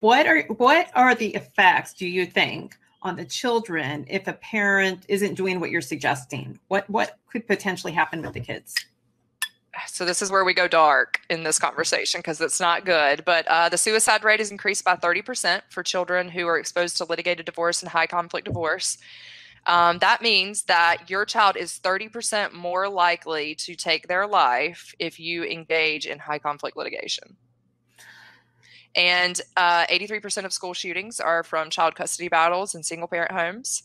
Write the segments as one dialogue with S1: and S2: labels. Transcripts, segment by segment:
S1: what are what are the effects do you think on the children if a parent isn't doing what you're suggesting? What what could potentially happen with the kids?
S2: So this is where we go dark in this conversation because it's not good but uh, the suicide rate is increased by 30% for children who are exposed to litigated divorce and high conflict divorce. Um, that means that your child is 30% more likely to take their life if you engage in high conflict litigation and uh, 83% of school shootings are from child custody battles in single parent homes.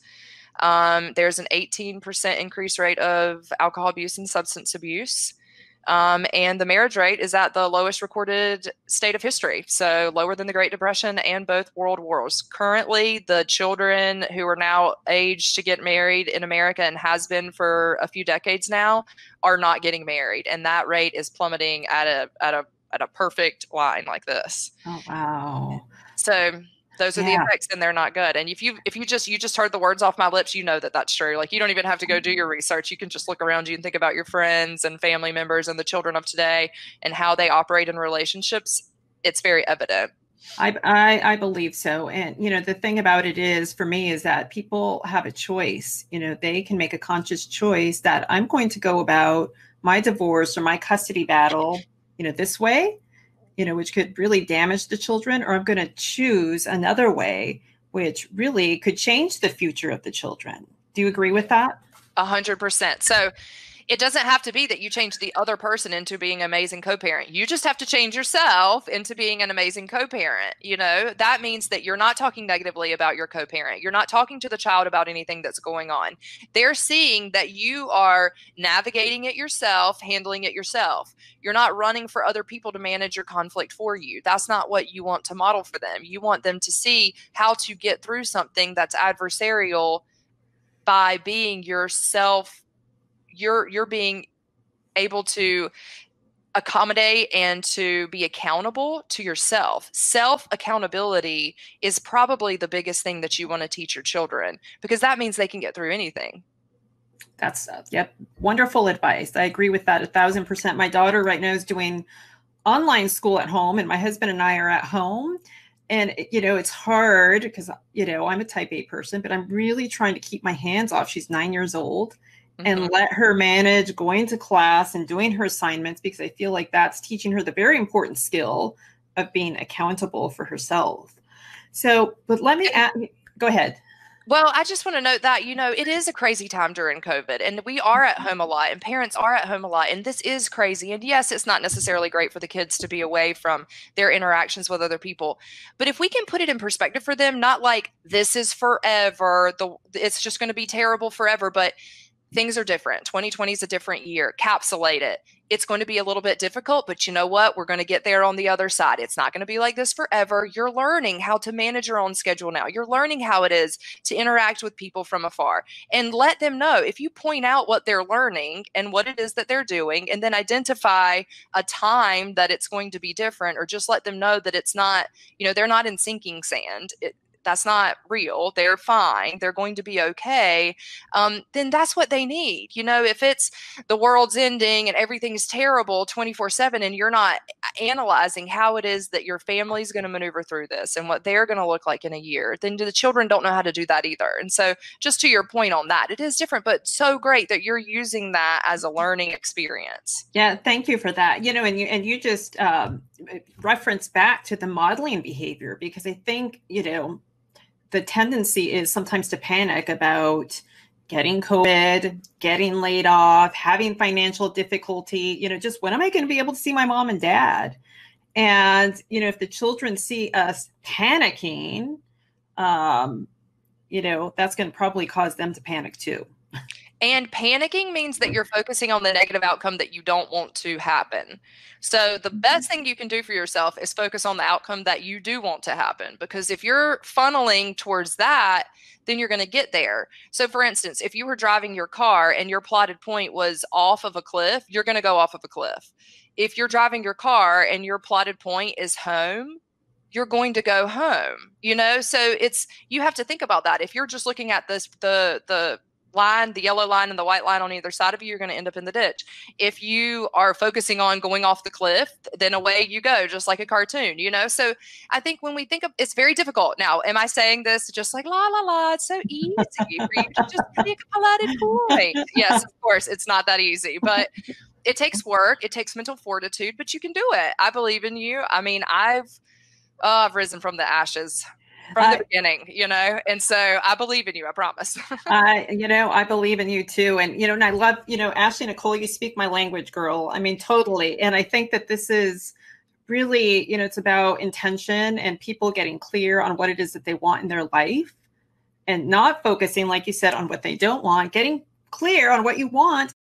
S2: Um, there's an 18% increase rate of alcohol abuse and substance abuse. Um, and the marriage rate is at the lowest recorded state of history, so lower than the Great Depression and both world wars. Currently, the children who are now aged to get married in America and has been for a few decades now are not getting married, and that rate is plummeting at a at a at a perfect line like this.
S1: Oh wow.
S2: So those are yeah. the effects and they're not good. And if you if you just you just heard the words off my lips you know that that's true. Like you don't even have to go do your mm-hmm. research. You can just look around you and think about your friends and family members and the children of today and how they operate in relationships. It's very evident.
S1: I, I, I believe so. And you know the thing about it is for me is that people have a choice. You know they can make a conscious choice that i'm going to go about my divorce or my custody battle you know, this way, you know, which could really damage the children, or I'm going to choose another way, which really could change the future of the children. Do you agree with that?
S2: A hundred percent. So it doesn't have to be that you change the other person into being an amazing co-parent. You just have to change yourself into being an amazing co-parent you know? That means that you're not talking negatively about your co-parent. You're not talking to the child about anything that's going on. They're seeing that you are navigating it yourself handling it yourself. You're not running for other people to manage your conflict for you. That's not what you want to model for them. You want them to see how to get through something that's adversarial by being yourself you're you're being able to accommodate and to be accountable to yourself. Self accountability is probably the biggest thing that you want to teach your children because that means they can get through anything.
S1: That's, uh, yep, wonderful advice. I agree with that a thousand percent. My daughter right now is doing online school at home, and my husband and I are at home. And, you know, it's hard because, you know, I'm a type A person, but I'm really trying to keep my hands off. She's nine years old mm-hmm. and let her manage going to class and doing her assignments because I feel like that's teaching her the very important skill of being accountable for herself. So, but let me add, go ahead.
S2: Well, I just want to note that, you know, it is a crazy time during COVID and we are at home a lot and parents are at home a lot. And this is crazy. And yes, it's not necessarily great for the kids to be away from their interactions with other people. But if we can put it in perspective for them, not like this is forever, the it's just going to be terrible forever, but things are different. 2020 is a different year. Capsulate it. It's going to be a little bit difficult, but you know what? We're going to get there on the other side. It's not going to be like this forever. You're learning how to manage your own schedule now. You're learning how it is to interact with people from afar and let them know if you point out what they're learning and what it is that they're doing, and then identify a time that it's going to be different, or just let them know that it's not, you know, they're not in sinking sand. It, that's not real they're fine they're going to be okay um, then that's what they need you know if it's the world's ending and everything's terrible 24 7 and you're not analyzing how it is that your family's going to maneuver through this and what they're going to look like in a year then the children don't know how to do that either and so just to your point on that it is different but so great that you're using that as a learning experience.
S1: Yeah thank you for that you know and you and you just um, reference back to the modeling behavior because i think you know the tendency is sometimes to panic about getting COVID, getting laid off, having financial difficulty, you know, just when am I going to be able to see my mom and dad? And, you know, if the children see us panicking, um, you know, that's going to probably cause them to panic too.
S2: And panicking means that you're focusing on the negative outcome that you don't want to happen. So, the best mm-hmm. thing you can do for yourself is focus on the outcome that you do want to happen. Because if you're funneling towards that, then you're going to get there. So, for instance, if you were driving your car and your plotted point was off of a cliff, you're going to go off of a cliff. If you're driving your car and your plotted point is home, you're going to go home you know so it's you have to think about that if you're just looking at this the the line, the yellow line and the white line on either side of you, you're going to end up in the ditch. If you are focusing on going off the cliff, then away you go, just like a cartoon, you know? So I think when we think of it's very difficult. Now, am I saying this just like la la la, it's so easy for you to just pick a lighted point? Yes, of course, it's not that easy, but it takes work, it takes mental fortitude, but you can do it. I believe in you. I mean, I've oh, I've risen from the ashes from the beginning, you know? And so I believe in you, I promise.
S1: I, you know, I believe in you too. And, you know, and I love, you know, Ashley Nicole, you speak my language, girl. I mean, totally. And I think that this is really, you know, it's about intention and people getting clear on what it is that they want in their life and not focusing, like you said, on what they don't want, getting clear on what you want